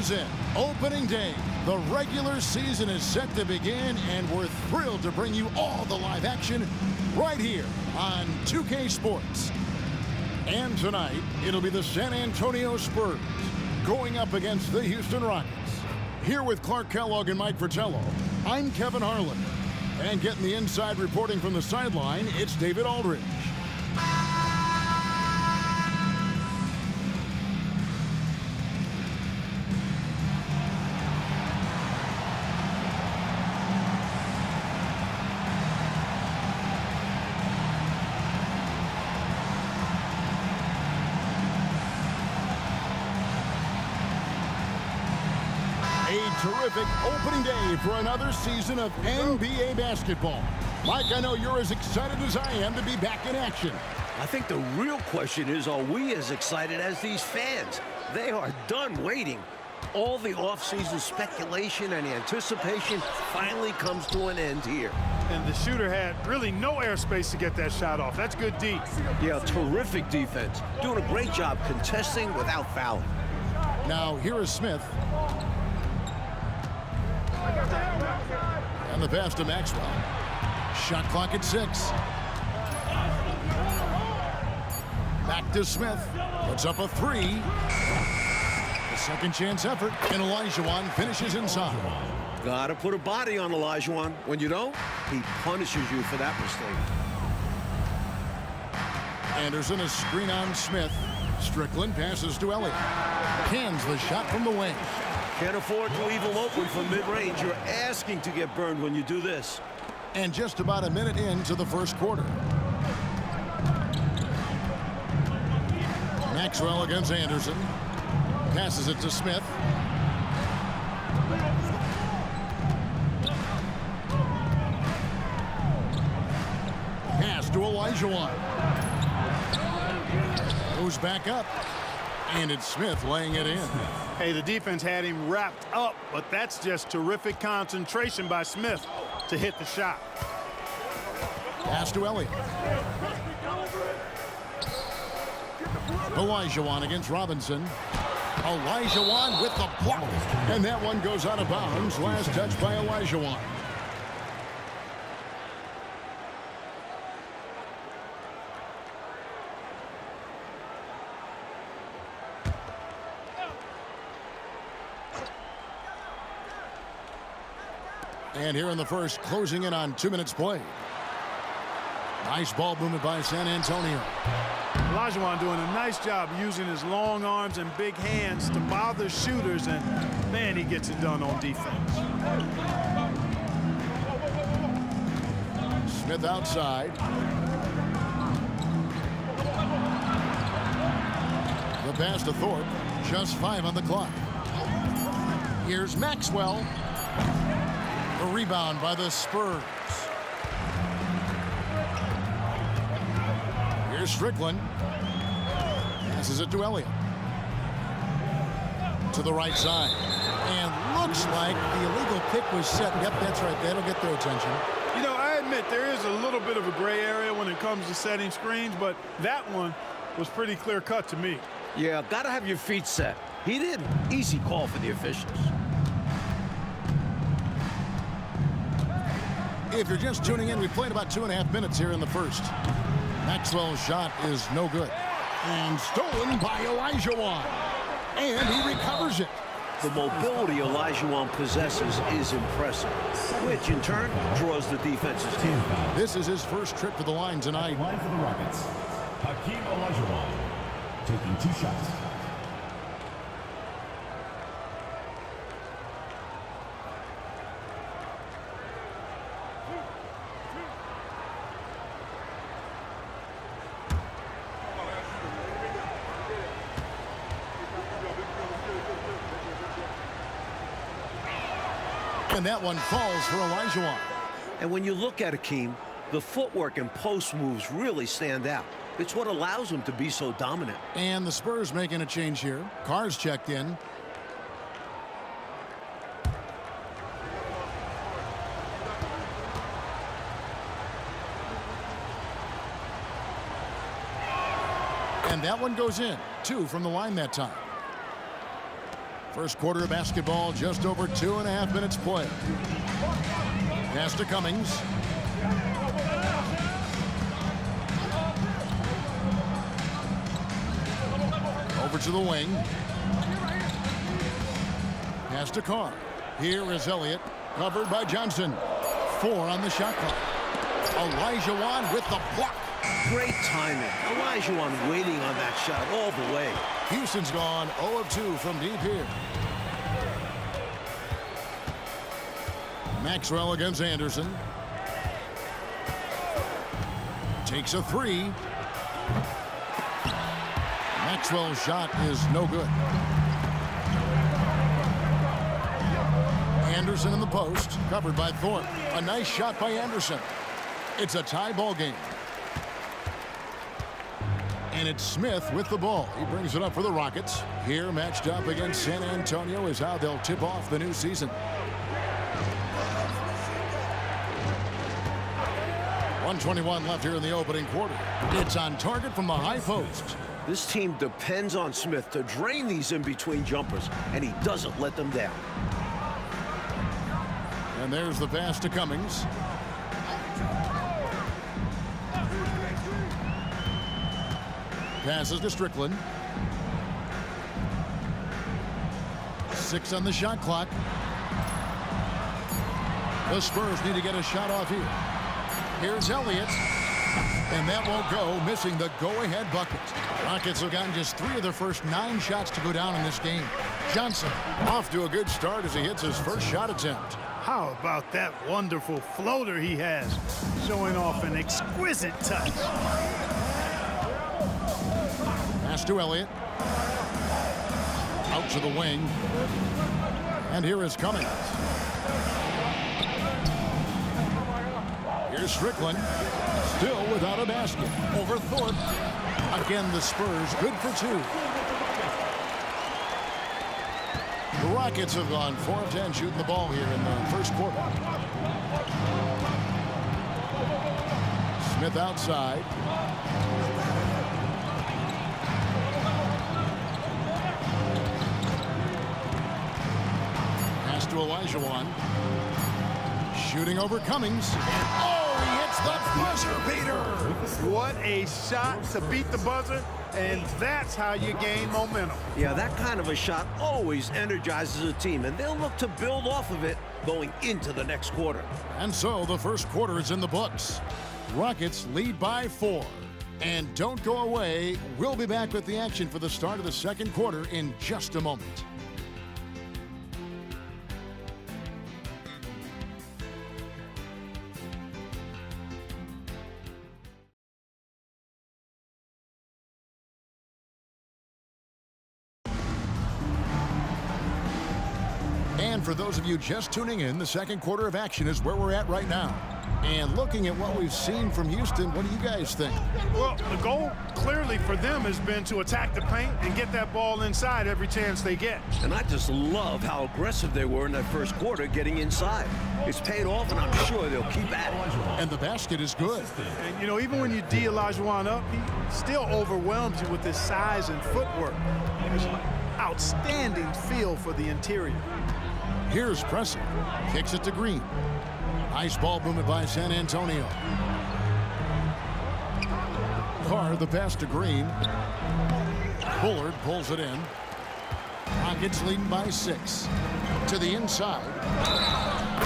is in. Opening day. The regular season is set to begin, and we're thrilled to bring you all the live action right here on 2K Sports. And tonight, it'll be the San Antonio Spurs going up against the Houston Rockets. Here with Clark Kellogg and Mike Fratello, I'm Kevin Harlan. And getting the inside reporting from the sideline, it's David Aldridge. Opening for another season of NBA basketball. Mike, I know you're as excited as I am to be back in action. I think the real question is, are we as excited as these fans? They are done waiting. All the offseason speculation and anticipation finally comes to an end here. And the shooter had really no airspace to get that shot off. That's good deep. Yeah, terrific defense. Doing a great job contesting without fouling. Now, here is Smith. And the pass to Maxwell. Shot clock at six. Back to Smith. Puts up a three. A second chance effort. And Olajuwon finishes inside. Gotta put a body on Olajuwon. When you don't, he punishes you for that mistake. Anderson, a screen on Smith. Strickland passes to Elliott. Cans the shot from the wing. Can't afford to leave him open from mid-range. You're asking to get burned when you do this. And just about a minute into the first quarter. Maxwell against Anderson. Passes it to Smith. Pass to Olajuwon. Goes back up. And it's Smith laying it in. Hey, the defense had him wrapped up, but that's just terrific concentration by Smith to hit the shot. Pass to Elliott. Olajuwon against Robinson. Olajuwon with the block. And that one goes out of bounds. Last touch by Olajuwon. And here in the first, closing in on two minutes played. Nice ball movement by San Antonio. Olajuwon doing a nice job using his long arms and big hands to bother shooters, and man, he gets it done on defense. Smith outside. The pass to Thorpe. Just five on the clock. Here's Maxwell. A rebound by the Spurs. Here's Strickland. Passes it to Elliott. To the right side. And looks like the illegal pick was set. Yep, that's right. That'll get their attention. You know, I admit there is a little bit of a gray area when it comes to setting screens, but that one was pretty clear cut to me. Yeah, got to have your feet set. He did. Easy call for the officials. If you're just tuning in, we played about two and a half minutes here in the first. Maxwell's shot is no good. And stolen by Olajuwon. And he recovers it. The mobility Olajuwon possesses is impressive, which in turn draws the defense's team. This is his first trip to the line tonight. Line for the Rockets. Hakeem Olajuwon taking two shots. That one falls for Olajuwon. And when you look at Akeem, the footwork and post moves really stand out. It's what allows him to be so dominant. And the Spurs making a change here. Carr's checked in. And that one goes in. Two from the line that time. First quarter of basketball, just over two and a half minutes play. Pass to Cummings. Over to the wing. To Carr. Here is Elliott, covered by Johnson. Four on the shot clock. Olajuwon with the block. Great timing. Olajuwon waiting on that shot all the way. Houston's gone 0 of 2 from deep here. Maxwell against Anderson. Takes a three. Maxwell's shot is no good. Anderson in the post, covered by Thorpe. A nice shot by Anderson. It's a tie ball game. And it's Smith with the ball. He brings it up for the Rockets. Here matched up against San Antonio is how they'll tip off the new season. 121 left here in the opening quarter. It's on target from the high post. This team depends on Smith to drain these in-between jumpers, and he doesn't let them down. And there's the pass to Cummings. Passes to Strickland. Six on the shot clock. The Spurs need to get a shot off here. Here's Elliott. And that won't go, missing the go-ahead bucket. Rockets have gotten just three of their first nine shots to go down in this game. Johnson off to a good start as he hits his first shot attempt. How about that wonderful floater he has, showing off an exquisite touch. Pass to Elliott. Out to the wing. And here is Cummings. Here's Strickland. Still without a basket. Over Thorpe. Again, the Spurs good for two. The Rockets have gone 4 of 10 shooting the ball here in the first quarter. Smith outside. Pass Elijah Olajuwon. Shooting over Cummings. Oh, he hits the buzzer beater. What a shot to beat the buzzer, and that's how you gain momentum. Yeah, that kind of a shot always energizes a team, and they'll look to build off of it going into the next quarter. And so the first quarter is in the books. Rockets lead by four. And don't go away. We'll be back with the action for the start of the second quarter in just a moment. And for those of you just tuning in, the second quarter of action is where we're at right now. And looking at what we've seen from Houston, what do you guys think? Well, the goal clearly for them has been to attack the paint and get that ball inside every chance they get. And I just love how aggressive they were in that first quarter getting inside. It's paid off, and I'm sure they'll keep at it. And the basket is good. And, you know, even when you D Olajuwon up, he still overwhelms you with his size and footwork. There's an outstanding feel for the interior. Here's Pressey. Kicks it to Green. Nice ball movement by San Antonio. Carr, the pass to Green. Bullard pulls it in. Rockets leading by six. To the inside.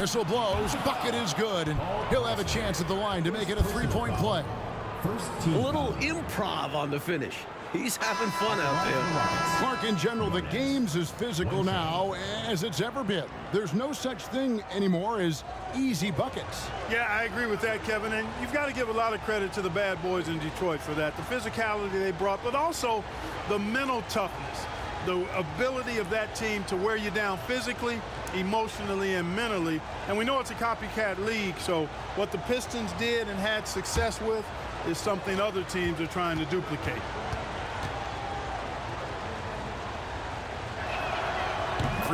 Whistle blows. Bucket is good. And he'll have a chance at the line to make it a three-point play. A little improv on the finish. He's having fun out there. Mark, in general, the game's as physical now as it's ever been. There's no such thing anymore as easy buckets. Yeah, I agree with that, Kevin. And you've got to give a lot of credit to the bad boys in Detroit for that. The physicality they brought, but also the mental toughness. The ability of that team to wear you down physically, emotionally, and mentally. And we know it's a copycat league, so what the Pistons did and had success with is something other teams are trying to duplicate.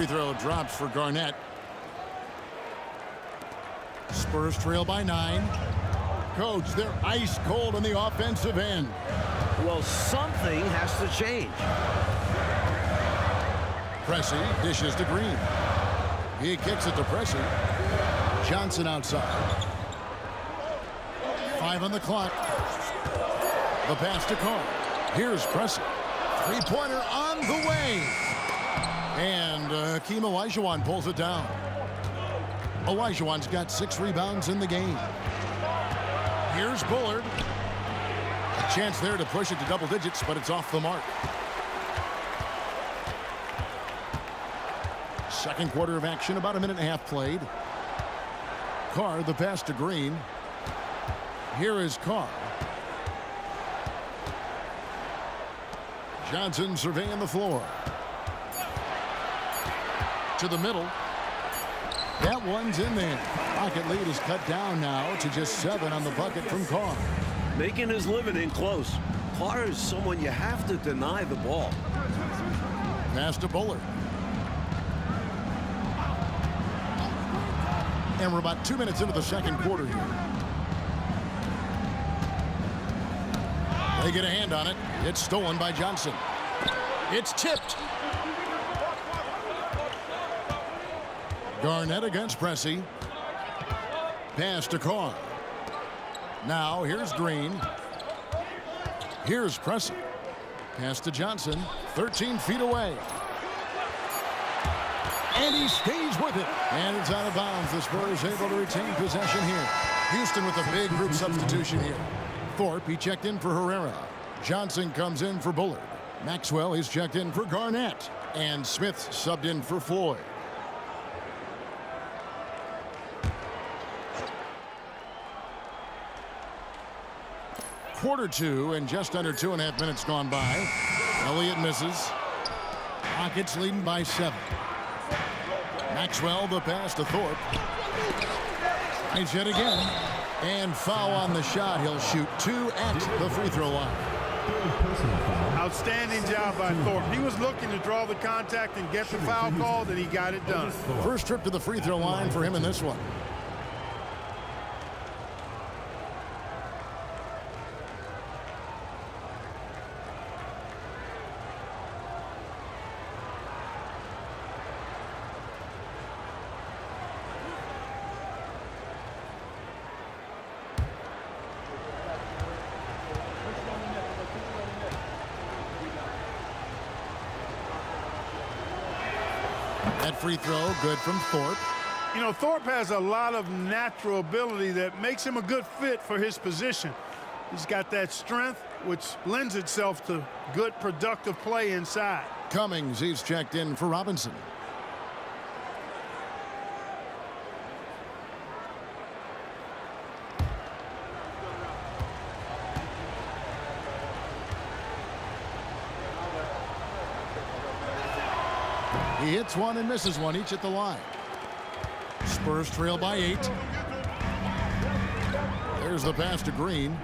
Free throw drops for Garnett. Spurs trail by nine. Coach, they're ice cold on the offensive end. Well, something has to change. Pressey dishes to Green. He kicks it to Pressey. Johnson outside. Five on the clock. The pass to Carr. Here's Pressey. Three-pointer on the way. And uh, Hakeem Olajuwon pulls it down. Olajuwon's got six rebounds in the game. Here's Bullard. A chance there to push it to double digits, but it's off the mark. Second quarter of action, about a minute and a half played. Carr, the pass to Green. Here is Carr. Johnson surveying the floor. To the middle. That one's in there. Rocket lead is cut down now to just seven on the bucket from Carr. Making his living in close. Carr is someone you have to deny the ball. Pass to Bullard. And we're about two minutes into the second quarter here. They get a hand on it. It's stolen by Johnson. It's tipped. Garnett against Pressey. Pass to Carr. Now here's Green. Here's Pressey. Pass to Johnson. 13 feet away. And he stays with it. And it's out of bounds. The Spurs able to retain possession here. Houston with a big group substitution here. Thorpe, he checked in for Herrera. Johnson comes in for Bullard. Maxwell, he's checked in for Garnett. And Smith subbed in for Floyd. Quarter two and just under two and a half minutes gone by. Elliott misses. Rockets leading by seven. Maxwell the pass to Thorpe. Nice hit again. And foul on the shot. He'll shoot two at the free throw line. Outstanding job by Thorpe. He was looking to draw the contact and get the foul called, and he got it done. First trip to the free throw line for him in this one. Free throw, good from Thorpe. You know, Thorpe has a lot of natural ability that makes him a good fit for his position. He's got that strength, which lends itself to good, productive play inside. Cummings, he's checked in for Robinson. He hits one and misses one, each at the line. Spurs trail by eight. There's the pass to Green.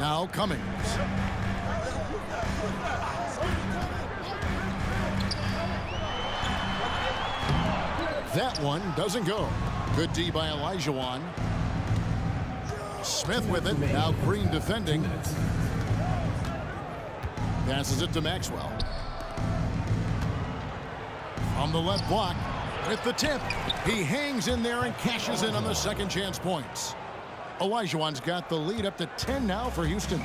Now Cummings. That one doesn't go. Good D by Olajuwon. Smith with it. Now Green defending. Passes it to Maxwell. On the left block with the tip. He hangs in there and cashes in on the second chance points. Olajuwon's got the lead up to 10 now for Houston.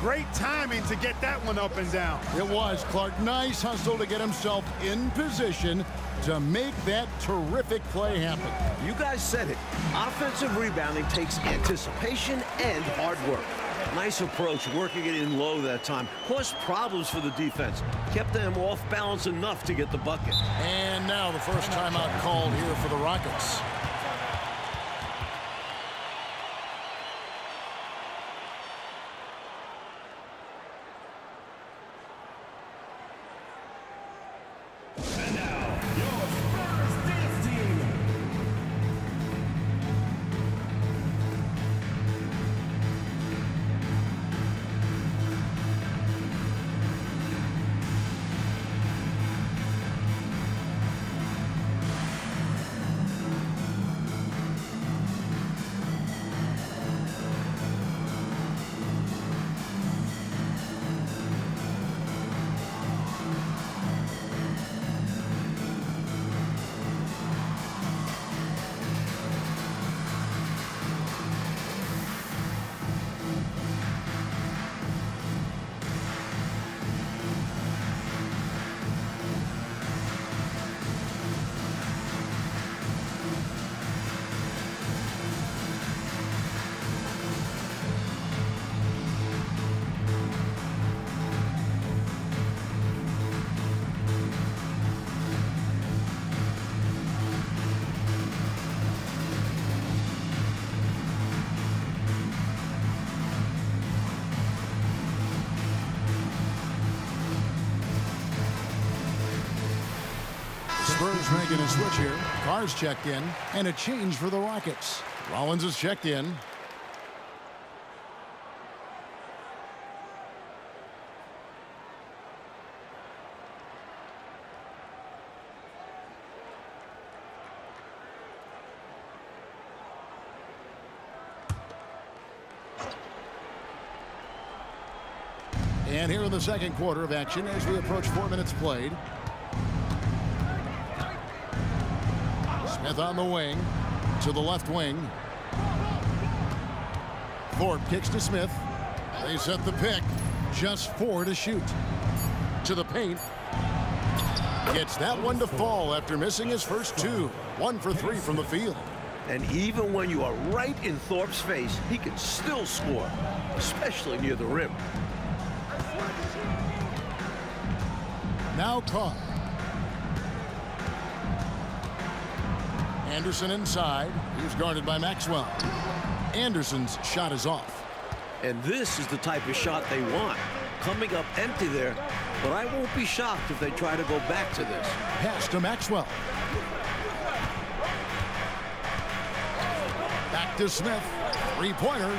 Great timing to get that one up and down. It was Clark. Nice hustle to get himself in position to make that terrific play happen. You guys said it. Offensive rebounding takes anticipation and hard work. Nice approach, working it in low that time. Caused problems for the defense. Kept them off balance enough to get the bucket. And now the first timeout called here for the Rockets. Making a switch here. Carr's checked in, and a change for the Rockets. Rollins is checked in. And here in the second quarter of action as we approach four minutes played. Smith on the wing to the left wing. Thorpe kicks to Smith. They set the pick. Just four to shoot. To the paint. Gets that one to fall after missing his first two. One for three from the field. And even when you are right in Thorpe's face, he can still score, especially near the rim. Now Carr. Anderson inside. He's guarded by Maxwell. Anderson's shot is off. And this is the type of shot they want. Coming up empty there, but I won't be shocked if they try to go back to this. Pass to Maxwell. Back to Smith. Three-pointer.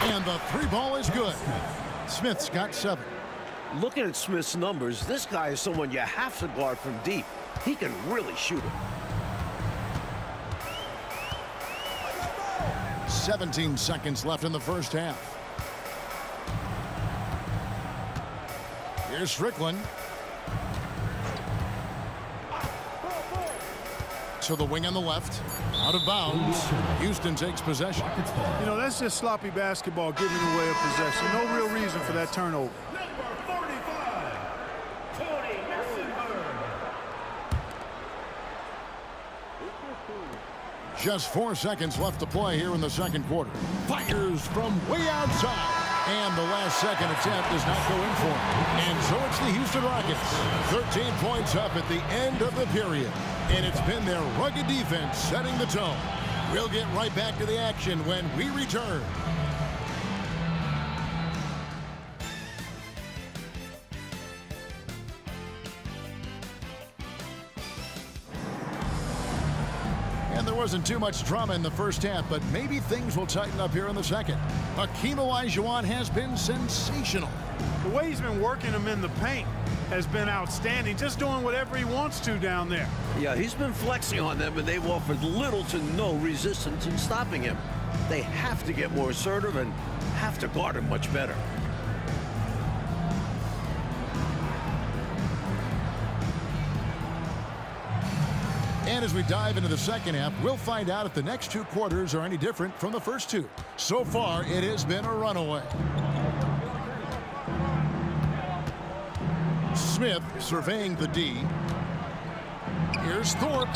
And the three ball is good. Smith's got seven. Looking at Smith's numbers, this guy is someone you have to guard from deep. He can really shoot it. 17 seconds left in the first half. Here's Strickland. To the wing on the left. Out of bounds. Houston takes possession. You know, that's just sloppy basketball giving away a possession. No real reason for that turnover. Just four seconds left to play here in the second quarter. Fires from way outside. And the last second attempt does not go in for him. And so it's the Houston Rockets. 13 points up at the end of the period. And it's been their rugged defense setting the tone. We'll get right back to the action when we return. Wasn't too much drama in the first half, but maybe things will tighten up here in the second. Hakeem Olajuwon has been sensational. The way he's been working him in the paint has been outstanding, just doing whatever he wants to down there. Yeah, he's been flexing on them, and they've offered little to no resistance in stopping him. They have to get more assertive and have to guard him much better. As we dive into the second half, we'll find out if the next two quarters are any different from the first two. So far, it has been a runaway. Smith surveying the D. Here's Thorpe.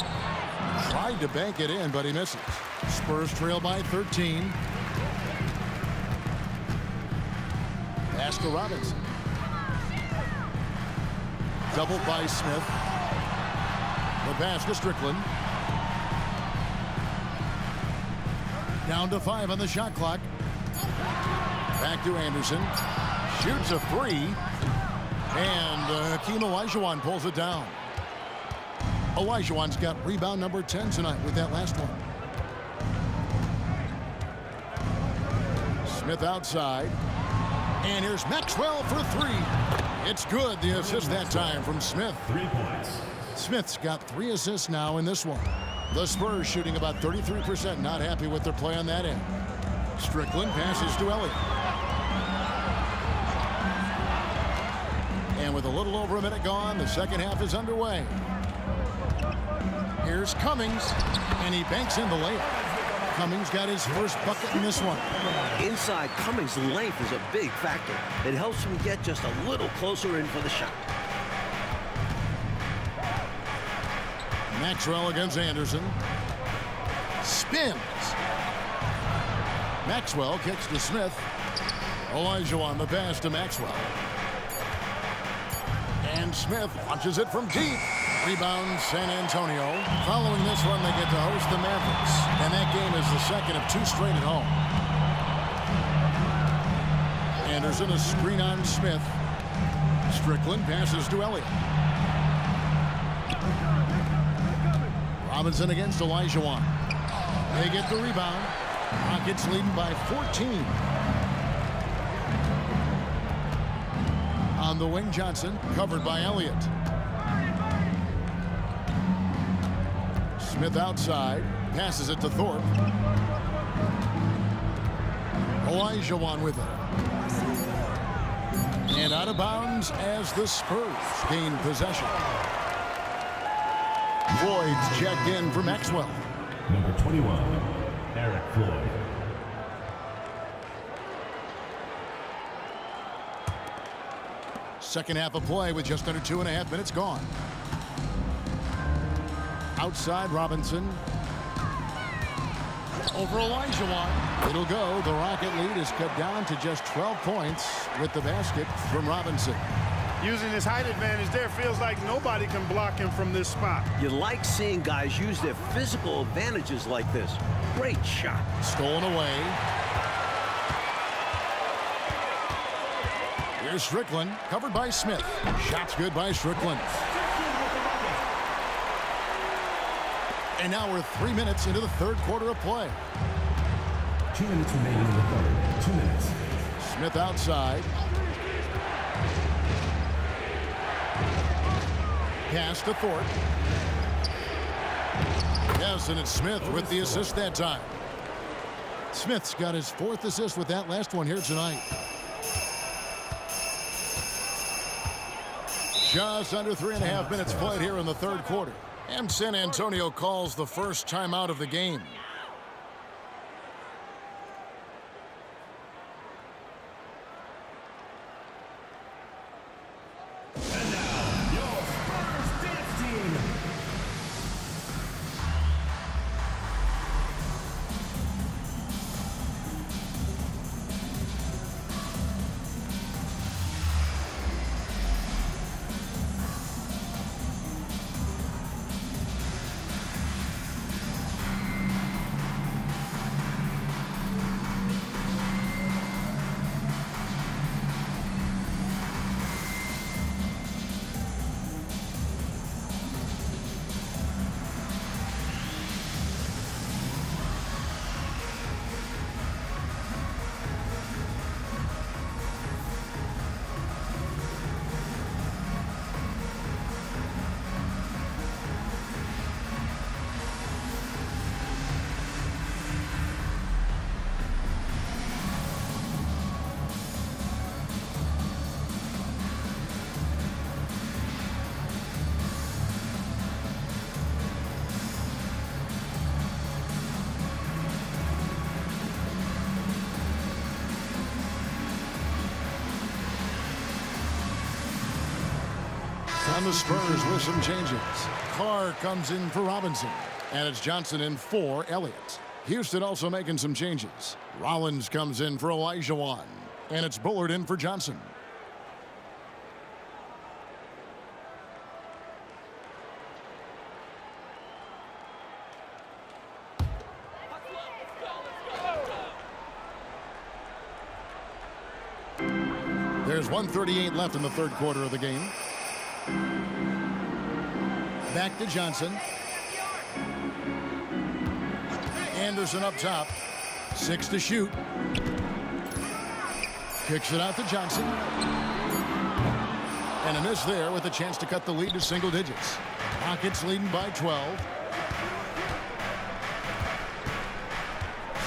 Tried to bank it in, but he misses. Spurs trail by 13. Pass to Robinson. Doubled by Smith. The pass to Strickland. Down to five on the shot clock. Back to Anderson. Shoots a three. And uh, Hakeem Olajuwon pulls it down. Olajuwon's got rebound number 10 tonight with that last one. Smith outside. And here's Maxwell for three. It's good. The assist that time from Smith. Three points. Smith's got three assists now in this one. The Spurs shooting about 33%. Not happy with their play on that end. Strickland passes to Elliott. And with a little over a minute gone, the second half is underway. Here's Cummings, and he banks in the layup. Cummings got his first bucket in this one. Inside, Cummings' length is a big factor. It helps him get just a little closer in for the shot. Maxwell against Anderson. Spins. Maxwell kicks to Smith. Elijah on the pass to Maxwell. And Smith launches it from deep. Rebound San Antonio. Following this one, they get to host the Mavericks. And that game is the second of two straight at home. Anderson a screen on Smith. Strickland passes to Elliott. Robinson against Olajuwon. They get the rebound. Rockets leading by 14. On the wing, Johnson, covered by Elliott. Smith outside, passes it to Thorpe. Olajuwon with it. And out of bounds as the Spurs gain possession. Floyd's checked in for Maxwell. Number 21, Eric Floyd. Second half of play with just under two and a half minutes gone. Outside Robinson. Over Olajuwon. It'll go. The Rocket lead is cut down to just 12 points with the basket from Robinson. Using his height advantage there feels like nobody can block him from this spot. You like seeing guys use their physical advantages like this. Great shot. Stolen away. Here's Strickland, covered by Smith. Shots good by Strickland. And now we're three minutes into the third quarter of play. Two minutes remaining in the third. Two minutes. Smith outside. Pass to Thorpe. Yes, and it's Smith with the assist that time. Smith's got his fourth assist with that last one here tonight. Just under three and a half minutes played here in the third quarter. And San Antonio calls the first timeout of the game. The Spurs with some changes. Carr comes in for Robinson. And it's Johnson in for Elliott. Houston also making some changes. Rollins comes in for Olajuwon. And it's Bullard in for Johnson. There's 138 left in the third quarter of the game. Back to Johnson. Anderson up top. Six to shoot. Kicks it out to Johnson. And a miss there with a chance to cut the lead to single digits. Rockets leading by 12.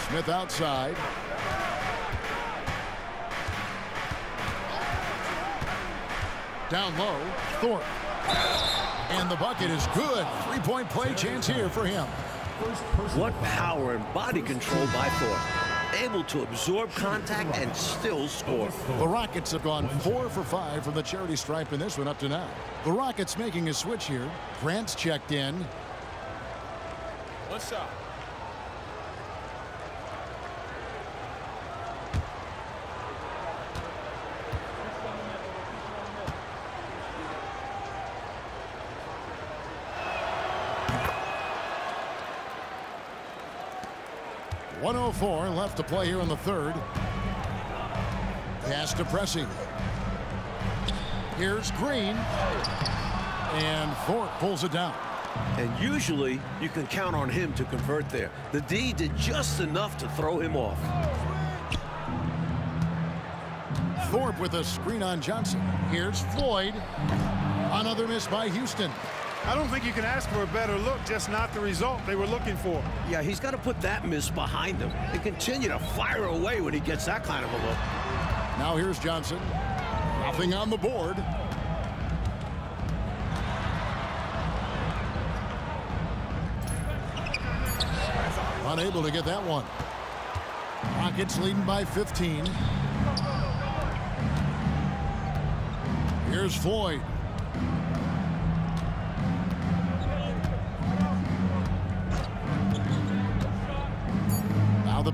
Smith outside. Down low, Thorpe. And the bucket is good. Three-point play chance here for him. What power and body control by Thorpe. Able to absorb contact and still score. The Rockets have gone four for five from the charity stripe in this one up to now. The Rockets making a switch here. Grant's checked in. What's shot. Four left to play here in the third. Pass to Pressey. Here's Green. And Thorpe pulls it down. And usually, you can count on him to convert there. The D did just enough to throw him off. Thorpe with a screen on Johnson. Here's Floyd. Another miss by Houston. I don't think you can ask for a better look, just not the result they were looking for. Yeah, he's got to put that miss behind him and continue to fire away when he gets that kind of a look. Now here's Johnson. Nothing on the board. Unable to get that one. Rockets leading by 15. Here's Floyd.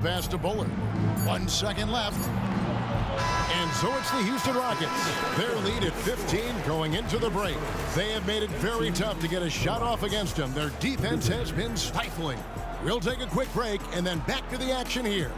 The pass to Bullard. One second left. And so it's the Houston Rockets. Their lead at 15 going into the break. They have made it very tough to get a shot off against them. Their defense has been stifling. We'll take a quick break and then back to the action here.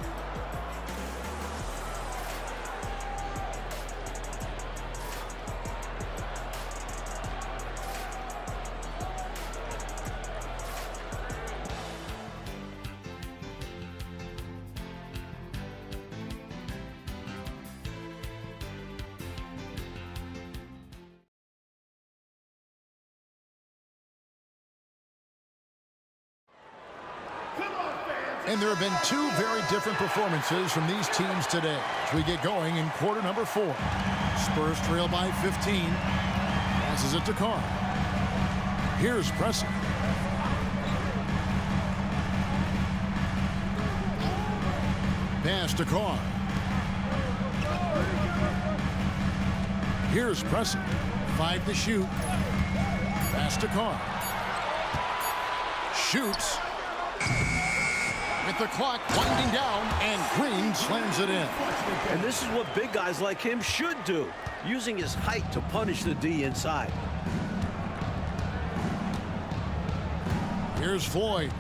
And there have been two very different performances from these teams today as we get going in quarter number four. Spurs trail by 15. Passes it to Carr. Here's Preston. Pass to Carr. Here's Preston. Five to shoot. Pass to Carr. Shoots the clock winding down, and Green slams it in. And this is what big guys like him should do, using his height to punish the D inside. Here's Floyd.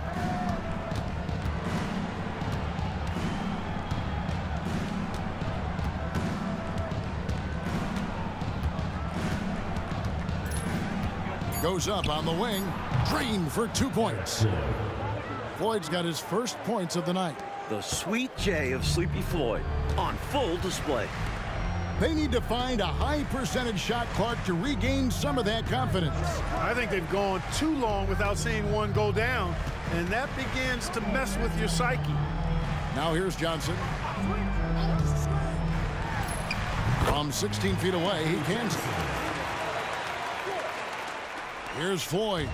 Goes up on the wing. Green for two points. Floyd's got his first points of the night. The sweet J of Sleepy Floyd on full display. They need to find a high percentage shot, Clark, to regain some of that confidence. I think they've gone too long without seeing one go down, and that begins to mess with your psyche. Now here's Johnson. From 16 feet away, he can. Here's Floyd.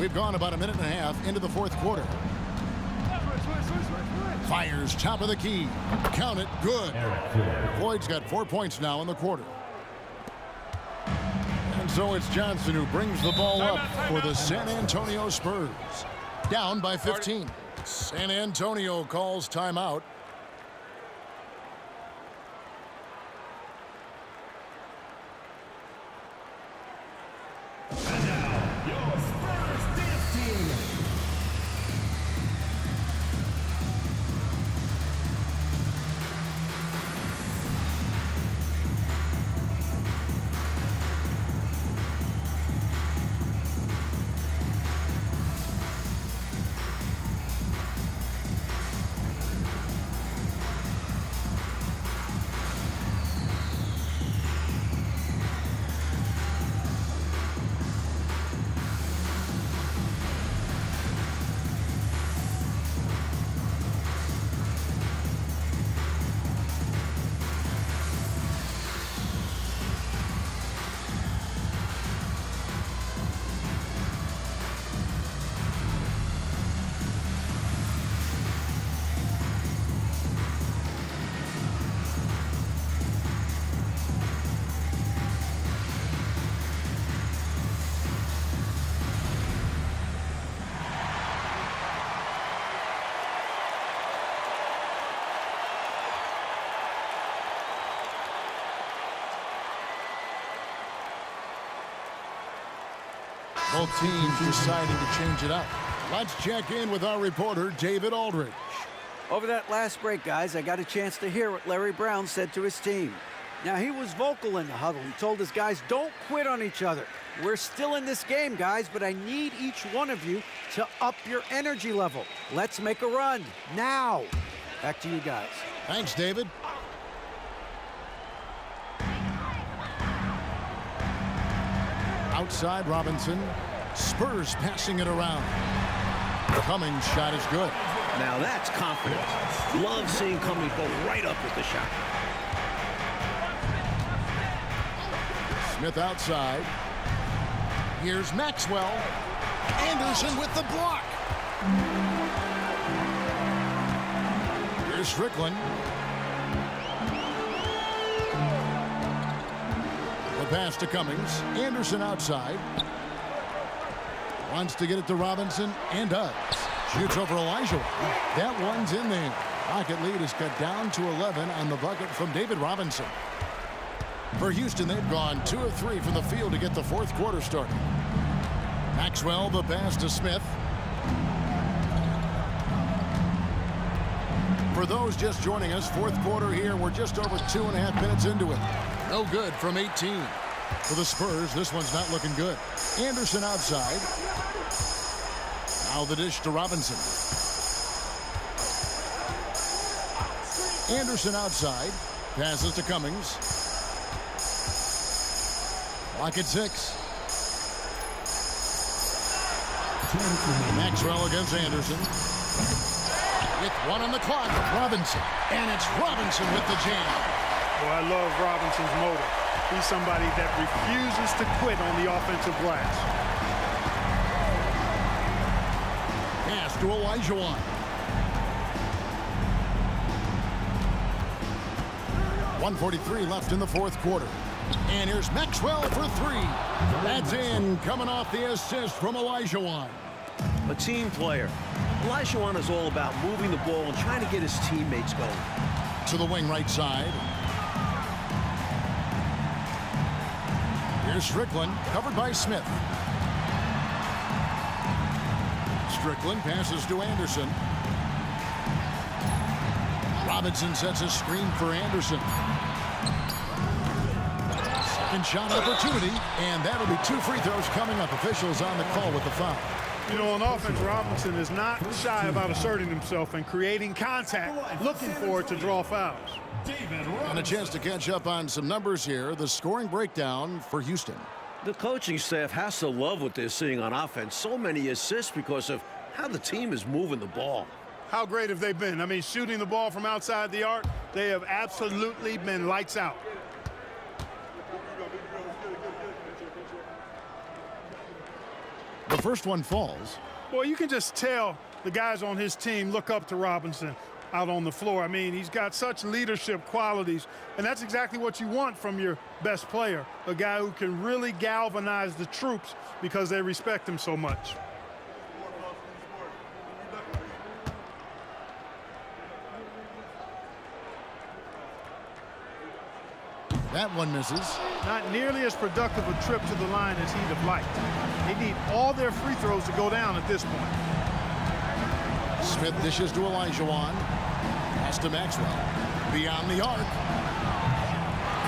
We've gone about a minute and a half into the fourth quarter. Fires top of the key. Count it. Good. Floyd's got four points now in the quarter. And so it's Johnson who brings the ball up for the San Antonio Spurs. Down by 15. San Antonio calls timeout. Both teams deciding to change it up. Let's check in with our reporter, David Aldridge. Over that last break, guys, I got a chance to hear what Larry Brown said to his team. Now, he was vocal in the huddle. He told his guys, don't quit on each other. We're still in this game, guys, but I need each one of you to up your energy level. Let's make a run, now. Back to you guys. Thanks, David. Outside Robinson. Spurs passing it around. Cummings shot is good. Now that's confidence. Love seeing Cummings go right up with the shot. Smith outside. Here's Maxwell. Anderson with the block. Here's Strickland. The pass to Cummings. Anderson outside. Wants to get it to Robinson and does. Shoots over Olajuwon. That one's in there. Rocket lead is cut down to 11 on the bucket from David Robinson. For Houston, they've gone two of three from the field to get the fourth quarter started. Maxwell, the pass to Smith. For those just joining us, fourth quarter here, we're just over two and a half minutes into it. No good from 18. For the Spurs, this one's not looking good. Anderson outside. Now the dish to Robinson. Anderson outside. Passes to Cummings. Lock at six. Maxwell against Anderson. With one on the clock, Robinson. And it's Robinson with the jam. Well, I love Robinson's motor. He's somebody that refuses to quit on the offensive glass. To Olajuwon 143 left in the fourth quarter. And here's Maxwell for three. That's in, coming off the assist from Olajuwon A team player. Olajuwon is all about moving the ball and trying to get his teammates going. To the wing right side. Here's Strickland, covered by Smith. Strickland passes to Anderson. Robinson sets a screen for Anderson. Second shot opportunity, and that'll be two free throws coming up. Officials on the call with the foul. You know, on offense, Robinson is not shy about asserting himself and creating contact, looking for it to draw fouls. And a chance to catch up on some numbers here. The scoring breakdown for Houston. The coaching staff has to love what they're seeing on offense. So many assists because of how the team is moving the ball. How great have they been? I mean, shooting the ball from outside the arc, they have absolutely been lights out. The first one falls. Well, you can just tell the guys on his team look up to Robinson out on the floor. I mean, he's got such leadership qualities, and that's exactly what you want from your best player, a guy who can really galvanize the troops because they respect him so much. That one misses. Not nearly as productive a trip to the line as he'd have liked. They need all their free throws to go down at this point. Smith dishes to Olajuwon. Pass to Maxwell. Beyond the arc.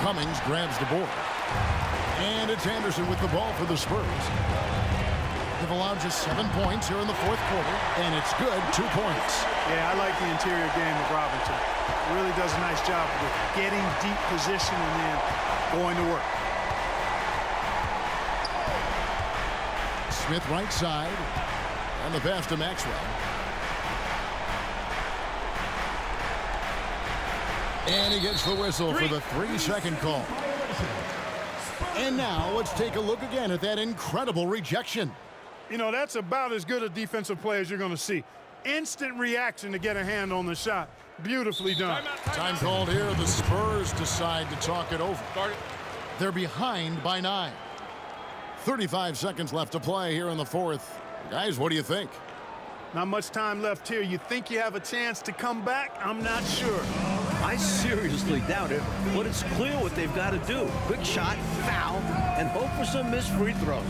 Cummings grabs the board. And it's Anderson with the ball for the Spurs. They've allowed just seven points here in the fourth quarter, and it's good, two points. Yeah, I like the interior game of Robinson. Really does a nice job with getting deep position and then going to work. Smith right side. And the pass to Maxwell. And he gets the whistle for the three-second call. And now let's take a look again at that incredible rejection. You know, that's about as good a defensive play as you're going to see. Instant reaction to get a hand on the shot. Beautifully done. Time called here. The Spurs decide to talk it over. They're behind by nine. 35 seconds left to play here in the fourth. Guys, what do you think? Not much time left here. You think you have a chance to come back? I'm not sure. I seriously doubt it, but it's clear what they've got to do. Quick shot, foul, and hope for some missed free throws.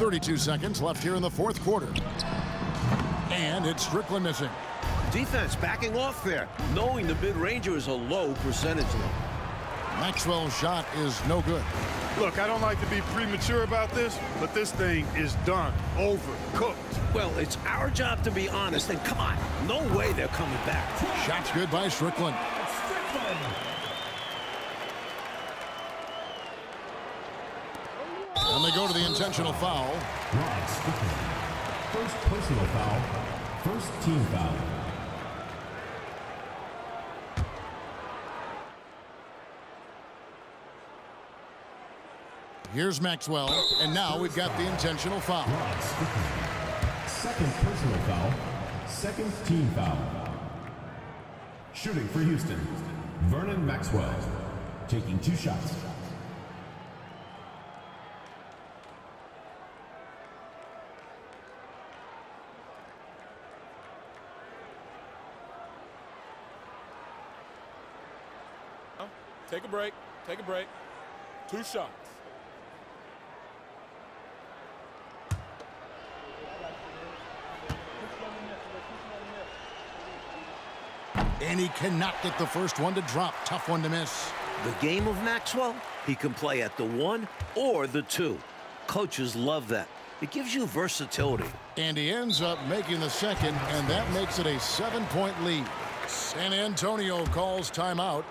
32 seconds left here in the fourth quarter. And it's Strickland missing. Defense backing off there, knowing the mid-ranger is a low percentage low. Maxwell's shot is no good. Look, I don't like to be premature about this, but this thing is done, over, cooked. Well, it's our job to be honest, and come on, no way they're coming back. Shot's good by Strickland. And they go to the intentional foul. First personal foul. First team foul. Here's Maxwell, and now we've got the intentional foul. Second personal foul. Second team foul. Shooting for Houston. Vernon Maxwell. Taking two shots. Take a break. Take a break. Two shots. And he cannot get the first one to drop. Tough one to miss. The game of Maxwell, he can play at the one or the two. Coaches love that. It gives you versatility. And he ends up making the second, and that makes it a seven-point lead. San Antonio calls timeout.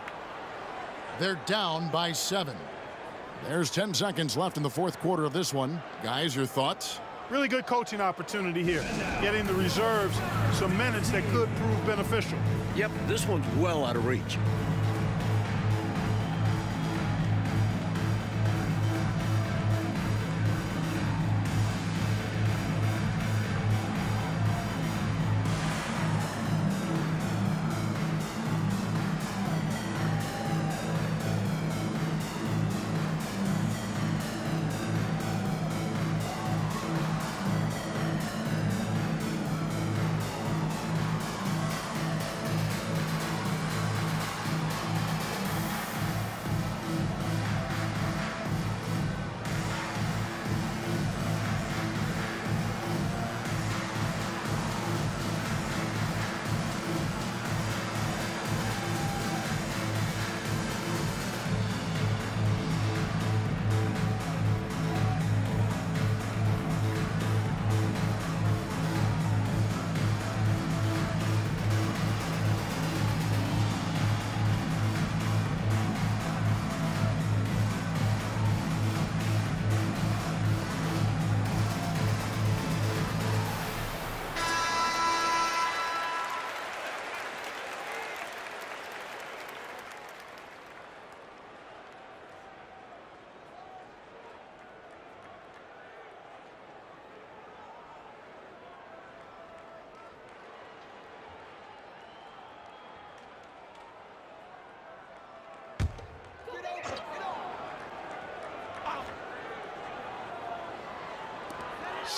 They're down by seven. There's 10 seconds left in the fourth quarter of this one. Guys, your thoughts? Really good coaching opportunity here. Getting the reserves some minutes that could prove beneficial. Yep, this one's well out of reach.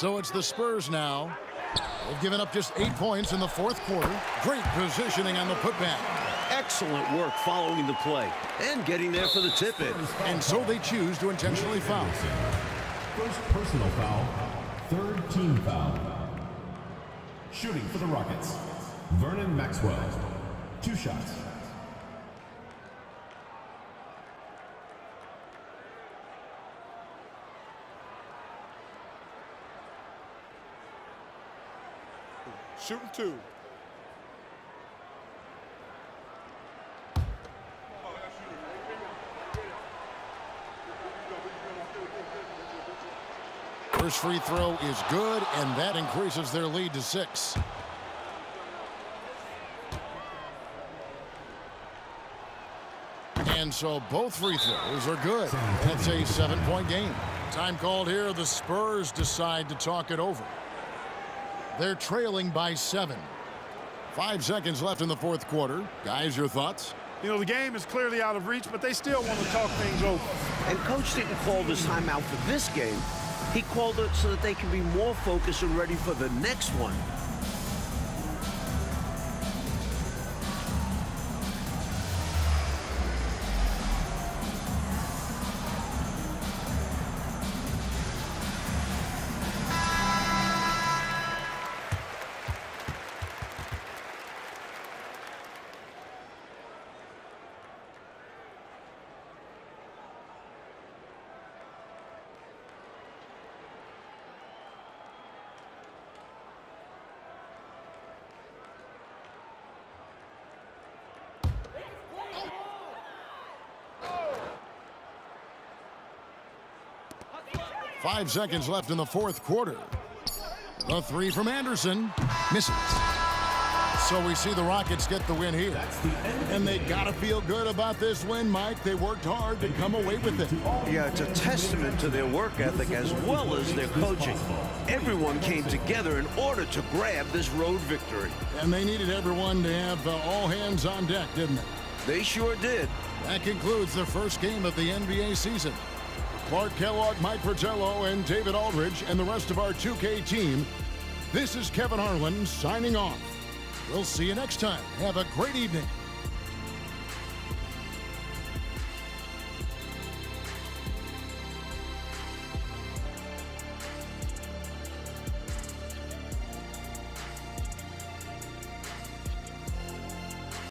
So it's the Spurs now. They've given up just eight points in the fourth quarter. Great positioning on the putback. Excellent work following the play and getting there for the tip-in. And so they choose to intentionally foul. First personal foul. Third team foul. Shooting for the Rockets. Vernon Maxwell. Two shots. Shooting two. First free throw is good, and that increases their lead to six. And so both free throws are good. That's a seven-point game. Time called here. The Spurs decide to talk it over. They're trailing by seven. Five seconds left in the fourth quarter. Guys, your thoughts? You know, the game is clearly out of reach, but they still want to talk things over. And coach didn't call this timeout for this game. He called it so that they can be more focused and ready for the next one. Five seconds left in the fourth quarter. The three from Anderson misses. So we see the Rockets get the win here. And they got to feel good about this win, Mike. They worked hard to come away with it. Yeah, it's a testament to their work ethic as well as their coaching. Everyone came together in order to grab this road victory. And they needed everyone to have uh, all hands on deck, didn't they? They sure did. That concludes the first game of the NBA season. Clark Kellogg, Mike Fratello, and David Aldridge, and the rest of our 2K team. This is Kevin Harlan signing off. We'll see you next time. Have a great evening.